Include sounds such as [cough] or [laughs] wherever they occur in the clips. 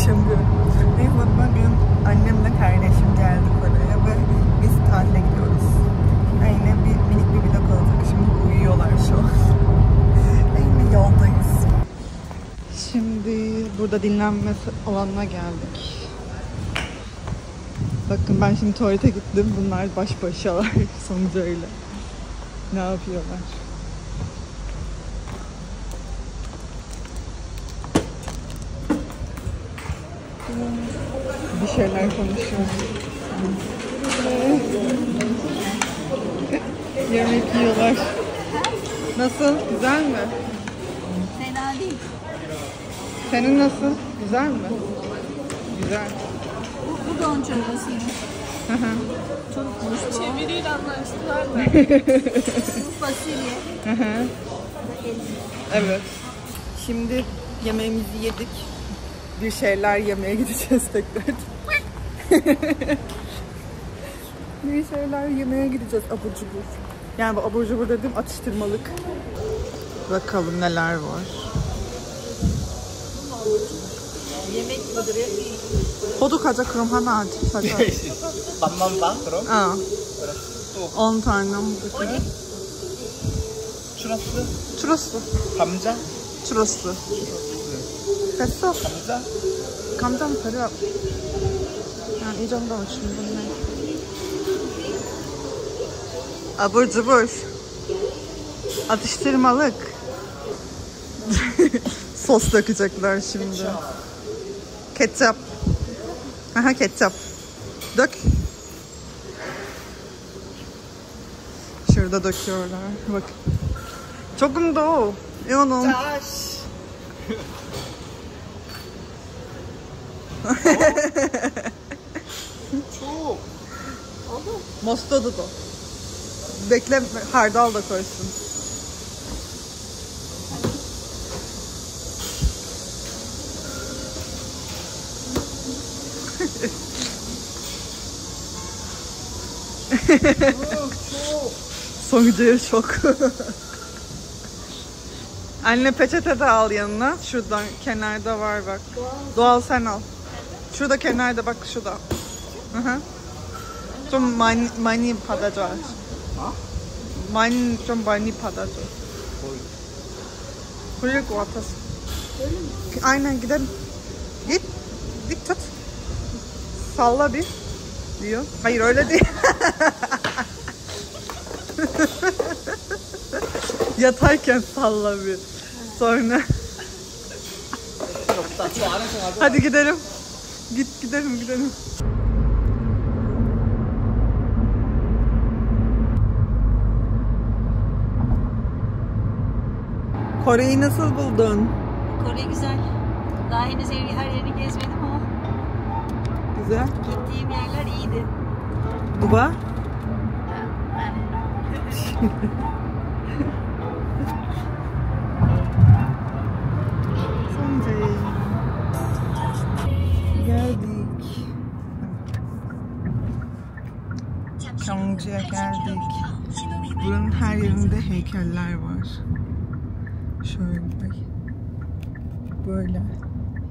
konuşamıyorum. Neyse bugün annemle kardeşim geldik oraya ve biz tatile gidiyoruz. Yine bir minik bir vlog olacak. Şimdi uyuyorlar şu an. [laughs] Yine yoldayız. Şimdi burada dinlenme alanına geldik. Bakın ben şimdi tuvalete gittim. Bunlar baş başalar [laughs] sonucu öyle. Ne yapıyorlar? Şeyler konuşuyor. Yemek yiyorlar. Nasıl? Güzel mi? Fena değil. Senin nasıl? Güzel mi? Güzel. Bu, bu don çorbasıymış. Hı hı. Çok Çeviriyle anlaştılar mı? bu fasulye. Hı hı. Evet. Şimdi yemeğimizi yedik. Bir şeyler yemeye gideceğiz tekrar. [laughs] bir şeyler yemeye gideceğiz abur cubur. Yani bu abur cubur dedim atıştırmalık. Bakalım neler var. Yemek Hodoka'da kırmhana artık sadece. Bamban ban kırım. Aa. 10 tane mutlaka. Churraslı. Churraslı. Kamca. Churraslı. Churraslı. Pesto. Kamca. Kamca mı para? 이 정도면 충분해 abur cubur atıştırmalık [laughs] sos dökecekler şimdi ketçap aha ketçap dök şurada döküyorlar bak 조금 더 이거는 초! [laughs] Mostadı da. Bekle hardal da koysun. Sonucuya şok. Anne peçete de al yanına. Şuradan kenarda var bak. Doğal sen al. Şurada kenarda bak şurada. Hı hı. 좀 많이 많이 받아줘. 어? 많이 좀 많이 받아줘. 걸릴 것 같았어. Aynen gidelim. Git. Git tut. Salla bir. Diyor. Hayır öyle değil. Yatarken salla bir. Sonra. 없다 저 안에서 가져 Hadi gidelim. Git gidelim gidelim. Kore'yi nasıl buldun? Kore güzel. Daha henüz her yerini gezmedim ama Güzel. gittiğim yerler iyiydi. Duba? Sanjay. Geldik. Gyeongju'ya geldik. Buranın her yerinde heykeller var. Şöyle. Böyle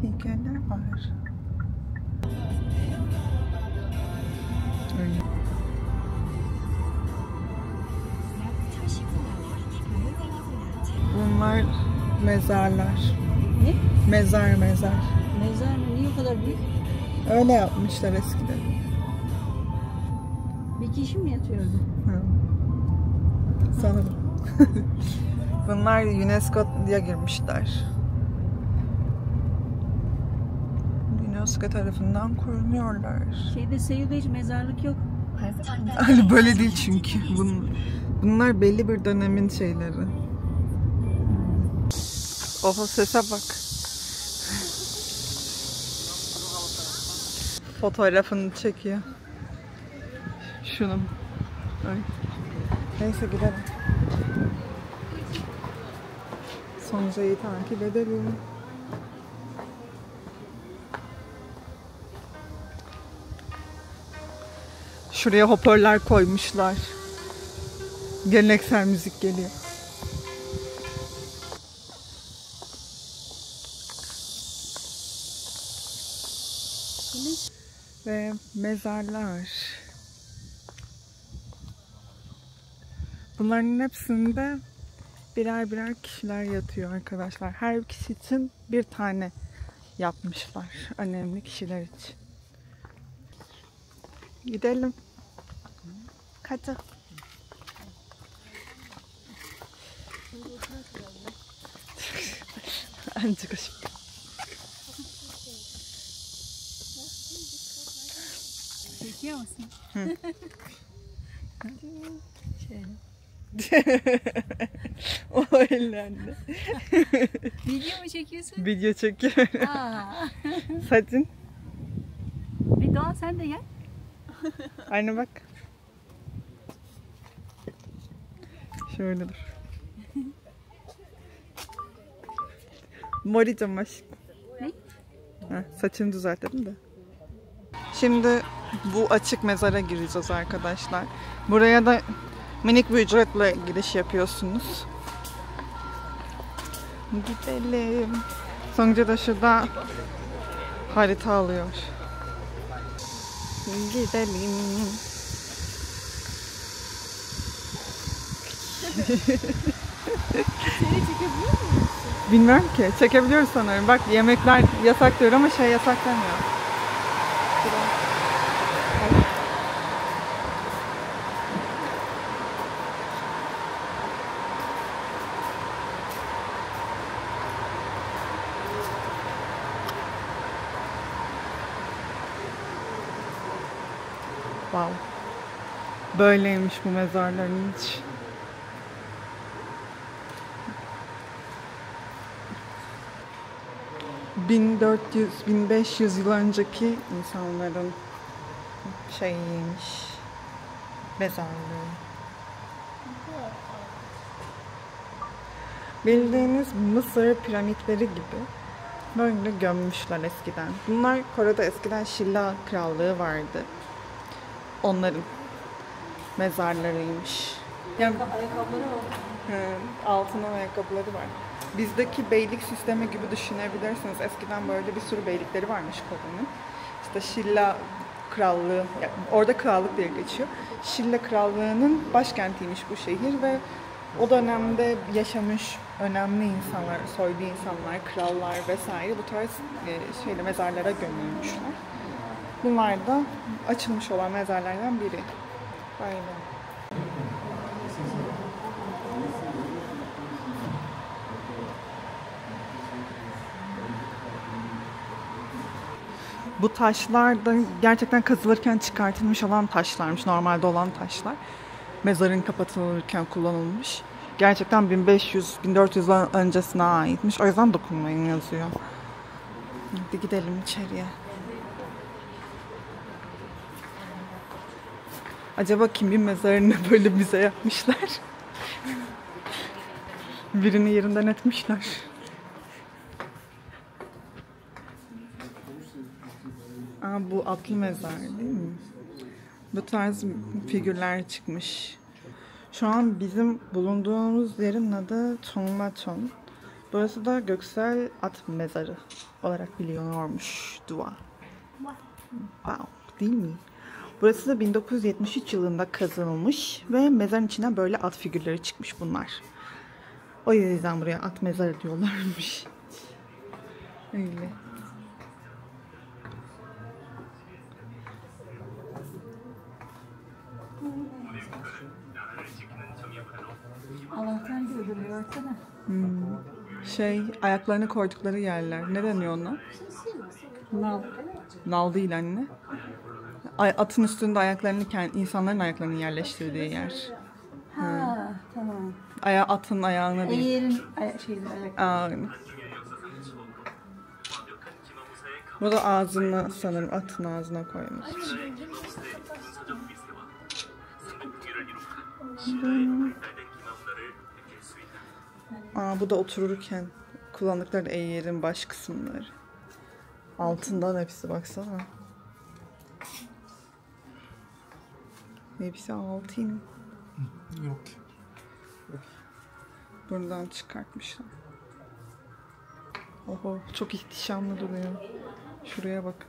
heykeller var. Öyle. Bunlar mezarlar. Ne? Mezar mezar. Mezar mı? Niye o kadar büyük? Öyle yapmışlar eskiden. Bir kişi mi yatıyordu? Hı. Sanırım. [laughs] Bunlar UNESCO'ya girmişler. UNESCO tarafından korunuyorlar. Şeyde hiç mezarlık yok. Hani böyle değil çünkü. Bun, bunlar belli bir dönemin şeyleri. Oha sese bak. Fotoğrafını çekiyor. Şunun. Ay. Neyse gidelim. Sonucayı takip edelim. Şuraya hoparlör koymuşlar. Geleneksel müzik geliyor. Ve mezarlar. Bunların hepsinde birer birer kişiler yatıyor arkadaşlar. Her kişi için bir tane yapmışlar. Önemli kişiler için. Gidelim. Kaça. Anca kaşık. Çekiyor musun? [laughs] Şöyle. [laughs] o ellendi. [laughs] Video mu çekiyorsun? Video çekiyor. Aa. [laughs] Saçın. Bir Doğan sen de gel. Aynı bak. Şöyle dur. Moricam aşk. Ne? Ha, saçını düzeltelim de. Şimdi bu açık mezara gireceğiz arkadaşlar. Buraya da minik bir ücretle giriş yapıyorsunuz. Gidelim. Sonucu da şurada harita alıyor. Gidelim. [laughs] Bilmiyorum ki. Çekebiliyoruz sanırım. Bak yemekler yasak diyor ama şey yasak demiyor. Wow. Böyleymiş bu mezarların içi. ...1400-1500 yıl önceki insanların şeyiymiş, mezarlığı. Bildiğiniz Mısır piramitleri gibi böyle gömmüşler eskiden. Bunlar Kore'de eskiden Şilla Krallığı vardı. Onların mezarlarıymış. Yani Ayakkabıları var. He, altın ayakkabıları var. Bizdeki beylik sistemi gibi düşünebilirsiniz. Eskiden böyle bir sürü beylikleri varmış Kore'nin. İşte Şilla Krallığı, ya orada krallık diye geçiyor. Şilla Krallığı'nın başkentiymiş bu şehir ve o dönemde yaşamış önemli insanlar, soylu insanlar, krallar vesaire bu tarz e, şeyle mezarlara gömülmüşler. Bunlar da açılmış olan mezarlardan biri. Aynen. Bu taşlar da gerçekten kazılırken çıkartılmış olan taşlarmış. Normalde olan taşlar. Mezarın kapatılırken kullanılmış. Gerçekten 1500-1400 yıl öncesine aitmiş. O yüzden dokunmayın yazıyor. Hadi gidelim içeriye. Acaba kimin mezarını böyle bize yapmışlar? Birini yerinden etmişler. Aa, bu atlı mezar değil mi? Bu tarz figürler çıkmış. Şu an bizim bulunduğumuz yerin adı Chongmacheon. Burası da Göksel At Mezarı olarak biliniyormuş dua. Wow, değil mi? Burası da 1973 yılında kazanılmış ve mezarın içinden böyle at figürleri çıkmış bunlar. O yüzden buraya at mezarı diyorlarmış. [laughs] Öyle. Allah'tan görünüyor baksana. Şey, ayaklarını koydukları yerler. Ne deniyor ona? Nal. Nal değil anne. Atın üstünde ayaklarını, insanların ayaklarını yerleştirdiği yer. Ha tamam. Aya, atın ayağına değil. Eğerin ay- şeydi ayak. Aynen. Bu da ağzını sanırım atın ağzına koymuş. Aa, bu da otururken kullandıkları eğerin baş kısımları. Altından hepsi baksana. Hepsi altın. Yok. Buradan çıkartmışlar. Oho çok ihtişamlı duruyor. Şuraya bak.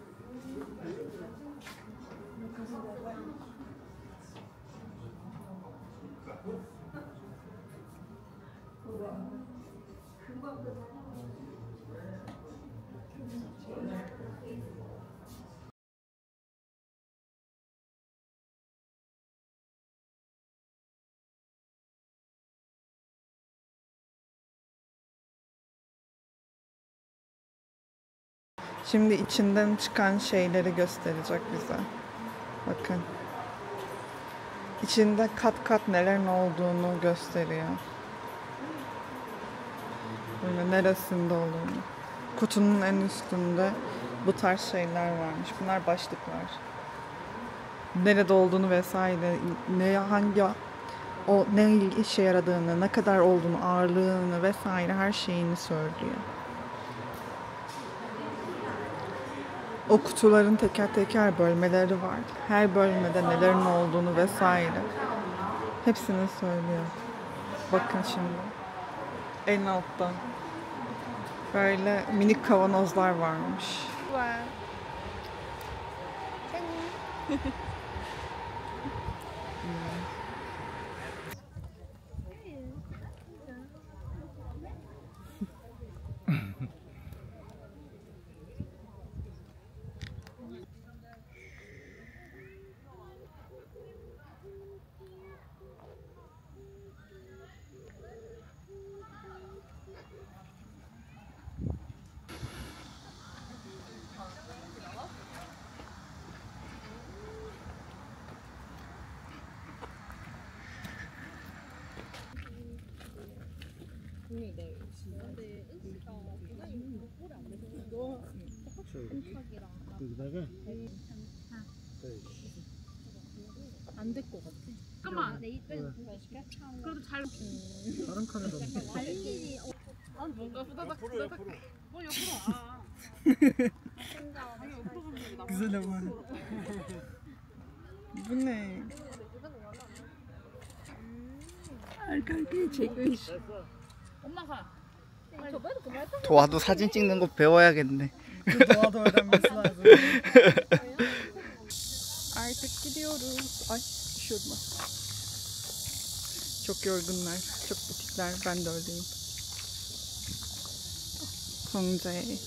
Şimdi içinden çıkan şeyleri gösterecek bize. Bakın. İçinde kat kat nelerin olduğunu gösteriyor. Böyle neresinde olduğunu. Kutunun en üstünde bu tarz şeyler varmış. Bunlar başlıklar. Nerede olduğunu vesaire, ne hangi o ne işe yaradığını, ne kadar olduğunu, ağırlığını vesaire her şeyini söylüyor. O kutuların teker teker bölmeleri var. Her bölmede nelerin olduğunu vesaire. Hepsini söylüyor. Bakın şimdi. En altta. Böyle minik kavanozlar varmış. [laughs] 여기다가 잠깐만. 그래도 잘. 다른 칸에다 아 뭔가 후다닥 후다닥. 뭐 옆으로 와. 아니 옆으로 가면? Arka arkaya çekmiş. 엄마가. 도와도 사진 찍는 거 배워야겠네. Artık gidiyoruz. Ay üşüdüm. Çok yorgunlar. Çok bitikler. Ben de öyleyim. Hongjae.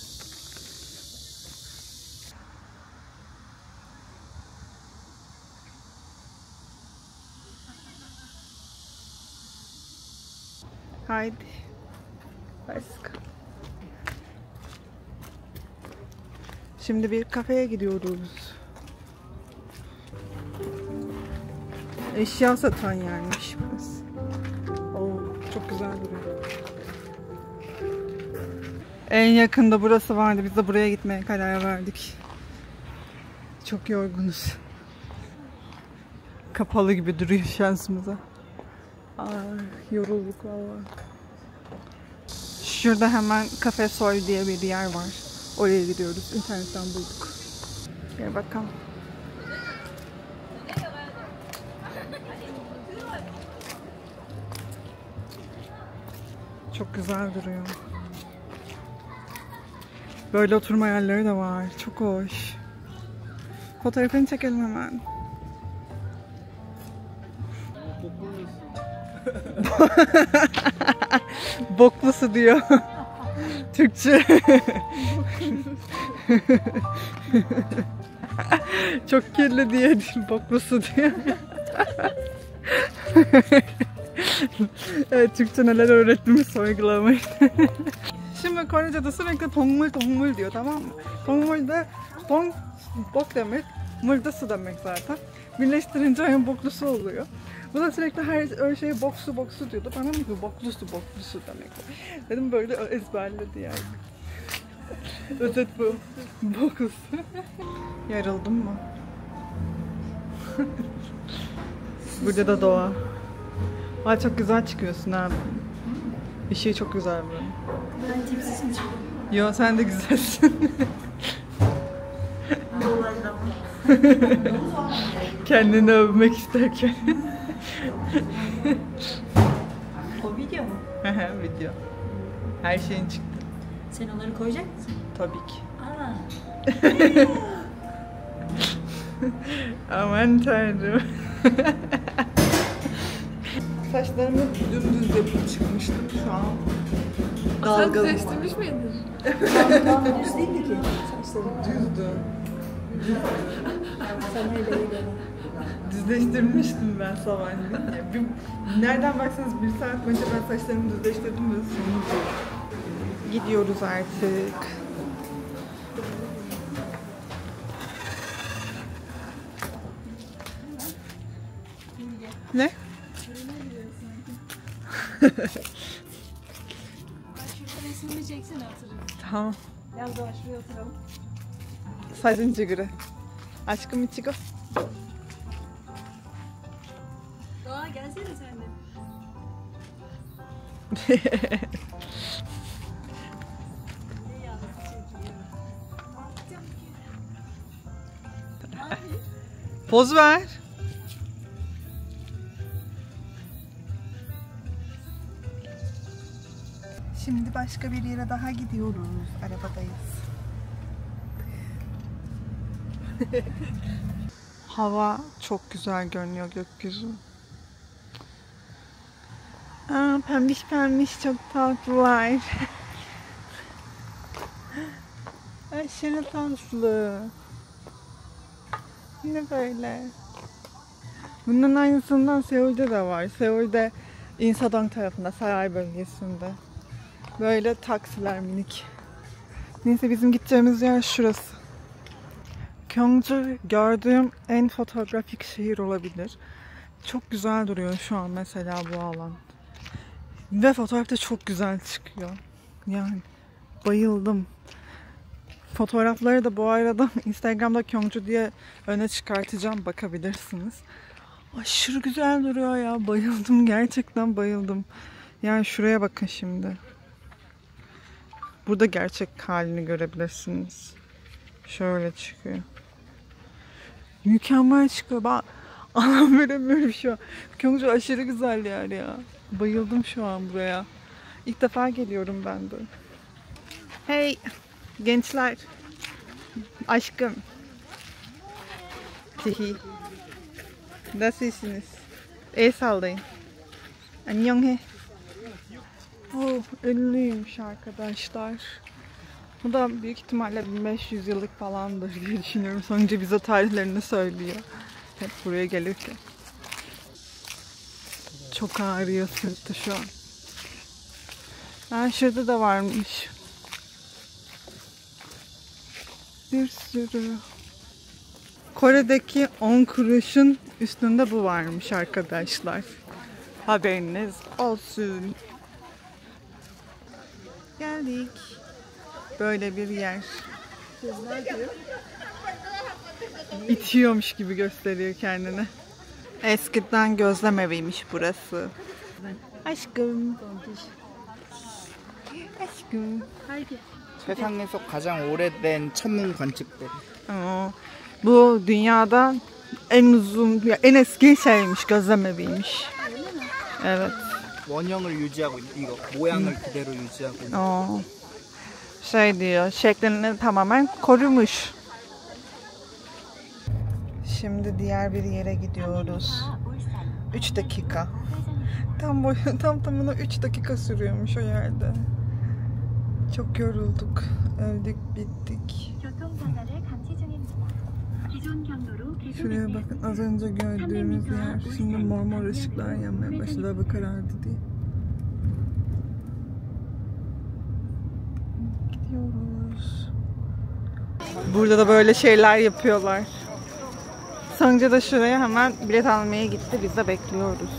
Haydi. Let's go. Şimdi bir kafeye gidiyoruz. Eşya satan yermiş burası. Oo, çok güzel duruyor. En yakında burası vardı. Biz de buraya gitmeye karar verdik. Çok yorgunuz. Kapalı gibi duruyor şansımıza. Ay, yorulduk valla. Şurada hemen Cafe Sol diye bir yer var. Oraya gidiyoruz. İnternetten bulduk. Gel bakalım. Çok güzel duruyor. Böyle oturma yerleri de var. Çok hoş. Fotoğrafını çekelim hemen. [laughs] Boklusu diyor. Türkçe. [laughs] Çok kirli diye değil, [laughs] boklusu diye. evet, Türkçe neler öğrettim sorgulamayı. [laughs] Şimdi Korece'de sürekli tongmul tongmul diyor tamam mı? Tongmul da tong bok demek, mul da su demek zaten. Birleştirince ayın boklusu oluyor. Bu da sürekli her öyle şeye boksu boksu diyordu. Bana mı ki boklusu boklusu demek. Dedim böyle ezberledi yani. Özet bu. Boklusu. Yarıldın mı? Burada da doğa. Ay çok güzel çıkıyorsun ha. Işığı çok güzel buranın. Ben çıktım. Yo sen de güzelsin. [laughs] Kendini övmek isterken. [laughs] O video mu? [laughs] Video. Her şeyin çıktı. Sen onları koyacak mısın? Tabii ki. Aa. [laughs] Aman tanrım. [laughs] Saçlarımı dümdüz yapıp çıkmıştım şu an. Sen Dalgalı. düzleştirmiş miydin? Düz değildi ki saçları. Düzdü. Sen öyle öyle. Düzleştirmiştim ben. Yani bir- nereden baksanız bir saat boyunca ben saçlarımı düzleştirdim ve sonucu. Gidiyoruz artık. Ne? Resmimi çeksene oturup. Tamam. Biraz daha şuraya oturalım. Saçın cigiri. Aşkım içigo. [laughs] Poz ver. Şimdi başka bir yere daha gidiyoruz. Arabadayız. Hava çok güzel görünüyor gökyüzü. Pembiş pembiş çok tatlılar. Aşırı tatlı. Ne böyle? Bunun aynısından Seul'de de var. Seul'de Insadong tarafında, saray bölgesinde. Böyle taksiler minik. Neyse bizim gideceğimiz yer şurası. Gyeongju gördüğüm en fotoğrafik şehir olabilir. Çok güzel duruyor şu an mesela bu alan. Ve fotoğrafta çok güzel çıkıyor. Yani bayıldım. Fotoğrafları da bu arada [laughs] Instagram'da Gyeongju diye öne çıkartacağım bakabilirsiniz. Aşırı güzel duruyor ya. Bayıldım [laughs] gerçekten bayıldım. Yani şuraya bakın şimdi. Burada gerçek halini görebilirsiniz. Şöyle çıkıyor. Mükemmel çıkıyor. Ben anlam veremiyorum şu an. Gyeongju aşırı güzel yer ya. Bayıldım şu an buraya. İlk defa geliyorum ben de. Hey gençler. Aşkım. Tihi. Nasılsınız? El sallayın. Annyeonghae. Oh, ünlüymüş arkadaşlar. Bu da büyük ihtimalle 1500 yıllık falandır diye düşünüyorum. Sonucu bize tarihlerini söylüyor. Hep buraya gelirken. Çok ağrıyor sırtı şu an. Ha, şurada da varmış. Bir sürü. Kore'deki 10 kuruşun üstünde bu varmış arkadaşlar. Haberiniz olsun. Geldik. Böyle bir yer. İtiyormuş gibi gösteriyor kendini. Eskiden gözlem eviymiş burası. Aşkım. Aşkım. 할게. 세상에서 가장 오래된 천문 관측대. Aa, bu dünyada en uzun, ya en eski şeymiş, gözlem eviymiş. Evet. 원형을 유지하고 있- 이거 모양을 그대로 유지하고 있는. Aa, şey diyor, şeklini tamamen korumuş. Şimdi diğer bir yere gidiyoruz. 3 dakika. Tam boyu [laughs] tam tamına 3 dakika sürüyormuş o yerde. Çok yorulduk. Öldük, bittik. Şuraya bakın az önce gördüğümüz yer şimdi mor mor ışıklar yanmaya başladı hava karardı diye. Gidiyoruz. Burada da böyle şeyler yapıyorlar. Sanca da şuraya hemen bilet almaya gitti. Biz de bekliyoruz.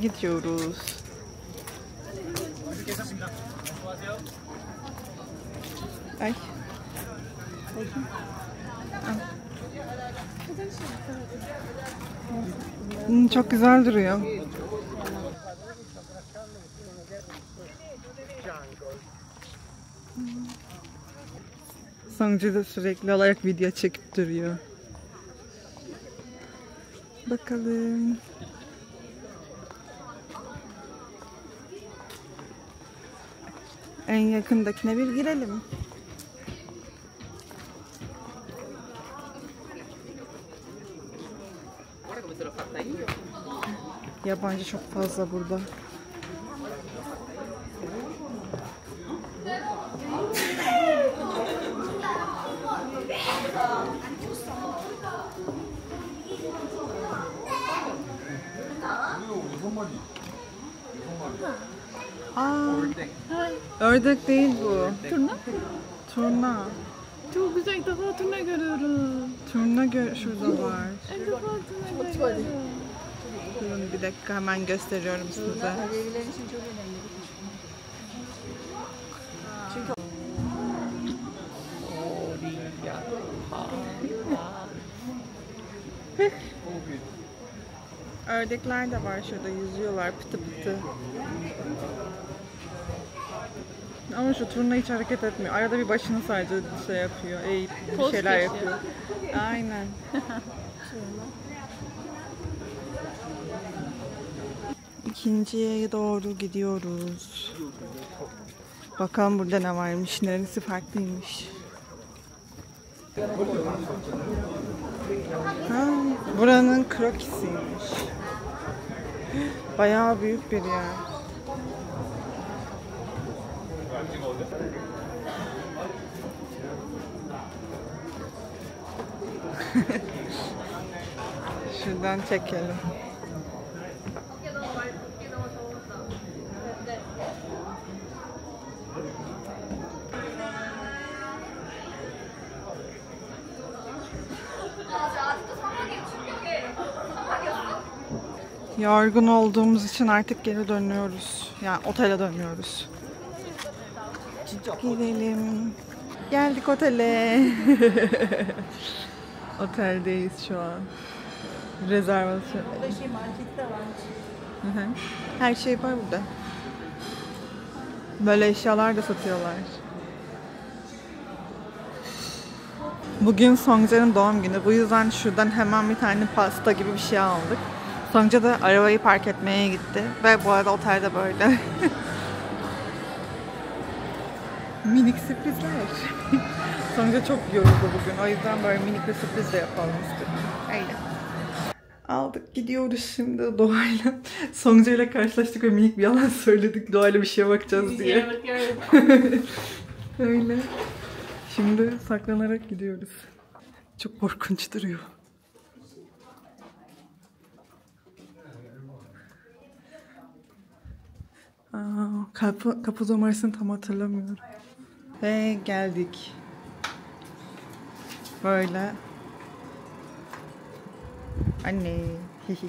Gidiyoruz. Ay. Çok güzel duruyor. Songcu da sürekli olarak video çekip duruyor. Bakalım. En yakındakine bir girelim. Yabancı çok fazla burada. Aa, ördek değil bu. Turna? Turna. Çok güzel ilk defa turna görüyorum. Turna gö şurada var. İlk defa turna görüyorum. Durun bir dakika hemen gösteriyorum size. Alevler için çok önemli. Ördekler de var şurada yüzüyorlar pıtı pıtı. Ama şu turna hiç hareket etmiyor. Arada bir başını sadece şey yapıyor, eğip bir Poz şeyler kesiyor. yapıyor. Aynen. [laughs] İkinciye doğru gidiyoruz. Bakalım burada ne varmış, neresi farklıymış. Ha, buranın krokisiymiş. Bayağı büyük bir yer. [laughs] Şuradan çekelim. Yorgun olduğumuz için artık geri dönüyoruz. Yani otele dönüyoruz. Gidelim. Geldik otele. [laughs] Oteldeyiz şu an. Rezervasyon. Burada şey markette hı. Her şey var burada. Böyle eşyalar da satıyorlar. Bugün Songcan'ın doğum günü. Bu yüzden şuradan hemen bir tane pasta gibi bir şey aldık. Songca da arabayı park etmeye gitti. Ve bu arada otelde böyle. [laughs] minik sürprizler. Songca çok yoruldu bugün. O yüzden böyle minik bir sürpriz de yapalım istedim. Öyle. Aldık gidiyoruz şimdi doğayla. Songca ile karşılaştık ve minik bir yalan söyledik doğayla bir şeye bakacağız diye. [laughs] Öyle. Şimdi saklanarak gidiyoruz. Çok korkunç duruyor. Aa, kapı, kapı numarasını tam hatırlamıyorum. Ve geldik. Böyle. Anne. Hihi.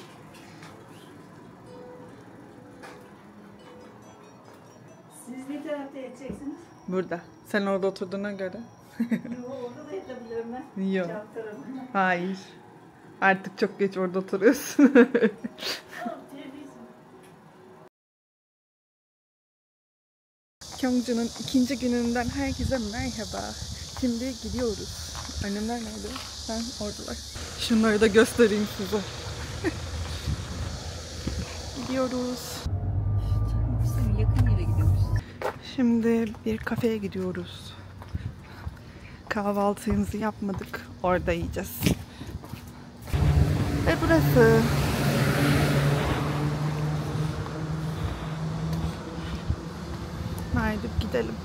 Siz ne tarafta yatacaksınız? Burada. Sen orada oturduğuna göre. Yok orada da yatabilirim ben. Yok. Hayır. Artık çok geç orada oturuyorsun. Kyongju'nun ikinci gününden herkese merhaba. Şimdi gidiyoruz. Annemler nerede? Ben oradalar. Şunları da göstereyim size. gidiyoruz. Yakın yere gidiyoruz. Şimdi bir kafeye gidiyoruz. Kahvaltımızı yapmadık. Orada yiyeceğiz. Ve burası. Haydi gidelim.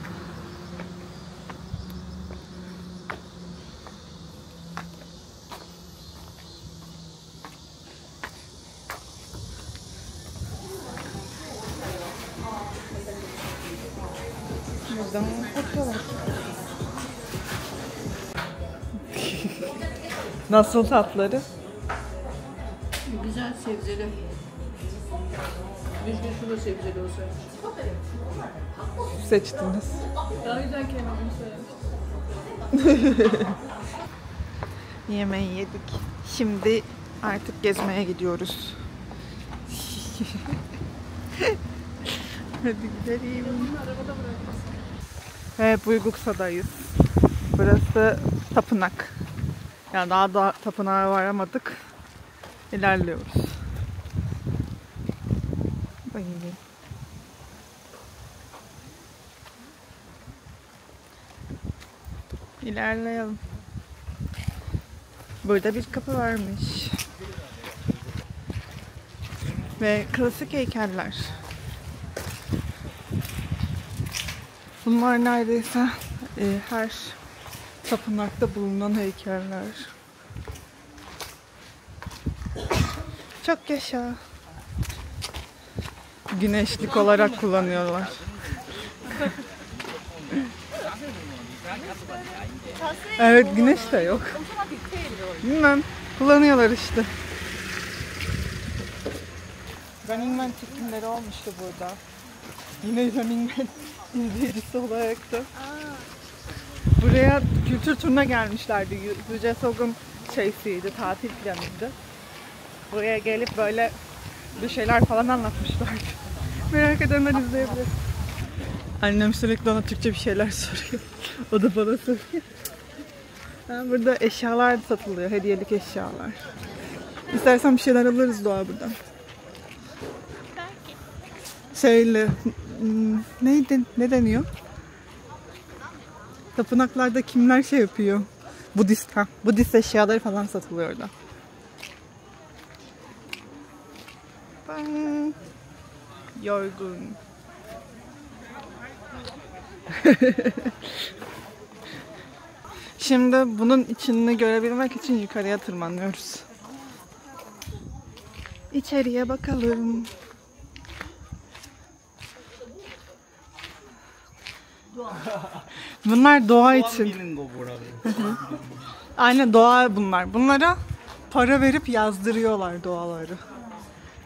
Buradan [laughs] oturalım. Nasıl tatları? Güzel sebzeli. Keşke şu da sebzeli olsa. Seçtiniz. Daha güzel kelimemi söylemiştim. Yemeği yedik. Şimdi artık gezmeye gidiyoruz. [laughs] Hadi gidelim. Ve Buyguk'sadayız. Burası tapınak. Yani daha da tapınağa varamadık. İlerliyoruz. Böyle. İlerleyelim. Burada bir kapı varmış. Ve klasik heykeller. Bunlar neredeyse e, her tapınakta bulunan heykeller. Çok yaşa. Güneşlik olarak kullanıyorlar. Evet güneş de yok. Bilmem. Kullanıyorlar işte. Running Man çekimleri olmuştu burada. Yine Running Man izleyicisi olarak da. Buraya kültür turuna gelmişlerdi. Yüce Sog'un şeysiydi, tatil planıydı. Buraya gelip böyle bir şeyler falan anlatmışlardı. [laughs] Merak edenler izleyebilir. Annem sürekli ona Türkçe bir şeyler soruyor. [laughs] O da bana soruyor. Ha, burada eşyalar satılıyor, hediyelik eşyalar. İstersen bir şeyler alırız doğa buradan. Şeyle, hmm, neydi, ne deniyor? Tapınaklarda kimler şey yapıyor? Budist, ha, Budist eşyaları falan satılıyor orada. Ben yorgun. [laughs] Şimdi bunun içini görebilmek için yukarıya tırmanıyoruz. İçeriye bakalım. Bunlar doğa için. Aynen doğa bunlar. Bunlara para verip yazdırıyorlar doğaları.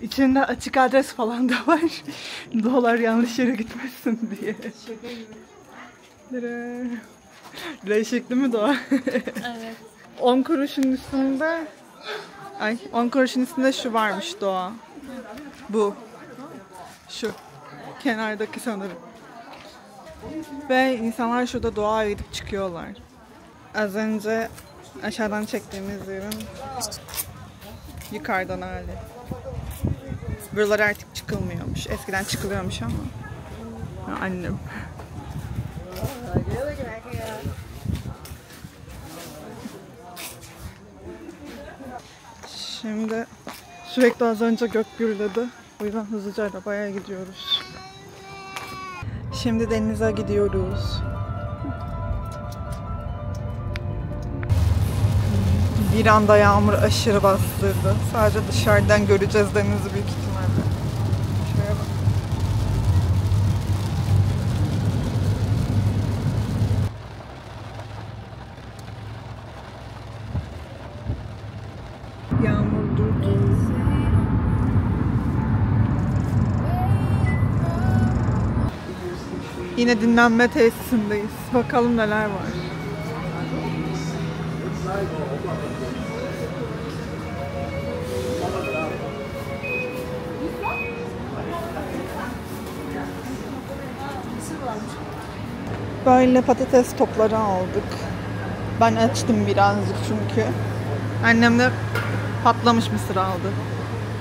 İçinde açık adres falan da var. [laughs] Dolar yanlış yere gitmesin diye. Şaka gibi. [laughs] Değişikli mi doğa? [laughs] Evet. 10 kuruşun üstünde Ay 10 kuruşun üstünde şu varmış doğa. Bu. Şu. Kenardaki sanırım. Ve insanlar şurada doğa gidip çıkıyorlar. Az önce aşağıdan çektiğimiz yerin yukarıdan hali. Buralar artık çıkılmıyormuş. Eskiden çıkılıyormuş ama. Ya annem. Şimdi sürekli az önce gök gürledi. O yüzden hızlıca arabaya gidiyoruz. Şimdi denize gidiyoruz. Bir anda yağmur aşırı bastırdı. Sadece dışarıdan göreceğiz denizi büyük ihtimalle. Yine dinlenme tesisindeyiz. Bakalım neler var. Böyle patates topları aldık. Ben açtım birazcık çünkü. Annem de patlamış mısır aldı.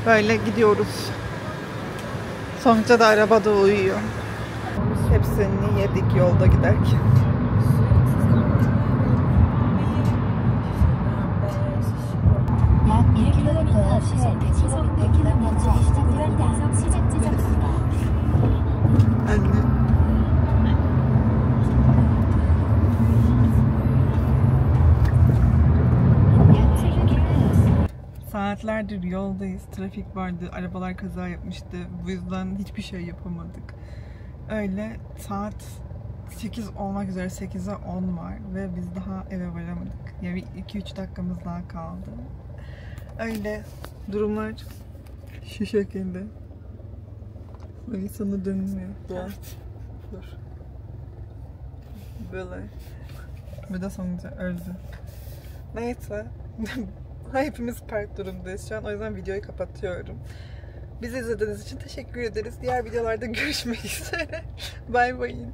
Böyle gidiyoruz. Sonuçta da arabada uyuyor seninle yedik yolda giderken. Anne. Saatlerdir yoldayız. Trafik vardı, arabalar kaza yapmıştı. Bu yüzden hiçbir şey yapamadık. Öyle saat 8 olmak üzere 8'e 10 var ve biz daha eve varamadık. Yani 2-3 dakikamız daha kaldı. Öyle durumlar şu şekilde. Böyle sana dönmüyor. Doğa. Dur. Böyle. Bir de sonuçta öldü. Neyse. [laughs] Hepimiz park durumdayız şu an. O yüzden videoyu kapatıyorum. Bizi izlediğiniz için teşekkür ederiz. Diğer videolarda görüşmek [laughs] üzere. Bay bayın.